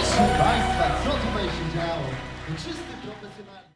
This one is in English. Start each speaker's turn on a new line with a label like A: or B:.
A: Christ, that cultivation towel. It's just the job that's